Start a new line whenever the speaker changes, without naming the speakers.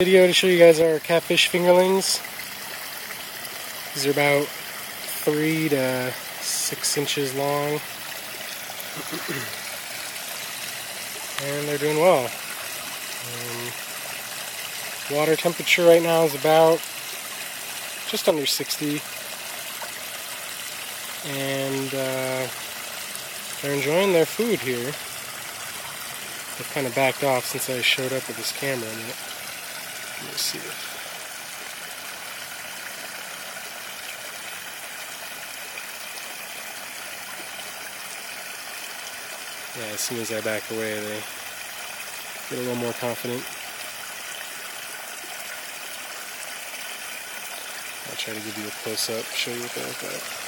Video to show you guys our catfish fingerlings. These are about three to six inches long. and they're doing well. Um, water temperature right now is about just under 60. And uh, they're enjoying their food here. They've kind of backed off since I showed up with this camera. Let me see if Yeah, as soon as I back away, they get a little more confident. I'll try to give you a close up, show you what they look like.